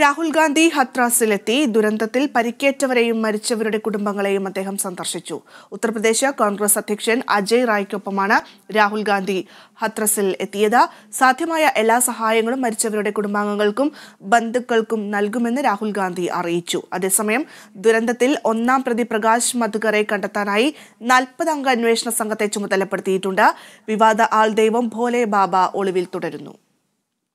രാഹുൽ ഗാന്ധി ഹത്രാസിലെത്തി. ദുരന്തത്തിൽ പരിക്കേറ്റവരെയും മരിച്ചവരുടെ കുടുംബങ്ങളെയും അദ്ദേഹം സന്ദർശിച്ചു. ഉത്തർപ്രദേശ് കോൺഗ്രസ് അധ്യക്ഷൻ അജയ് റായ്ക്കൊപ്പമാണ് രാഹുൽ ഗാന്ധി ഹത്രസിൽ എത്തിയത്. സാധ്യമായ എല്ലാ സഹായങ്ങളും മരിച്ചവരുടെ കുടുംബാംഗങ്ങൾക്കും ബന്ധുക്കൾക്കും നൽകുമെന്ന് രാഹുൽ ഗാന്ധി അറിയിച്ചു. അതേസമയം ദുരന്തത്തിൽ ഒന്നാം പ്രതി പ്രകാശ് മധുകറെ കണ്ടെത്താനായി നാൽപ്പത് അംഗ അന്വേഷണ സംഘത്തെ ചുമതലപ്പെടുത്തിയിട്ടുണ്ട്. വിവാദ ആൾദൈവം ഭോലെ ബാബ ഒളിവിൽ തുടരുന്നു.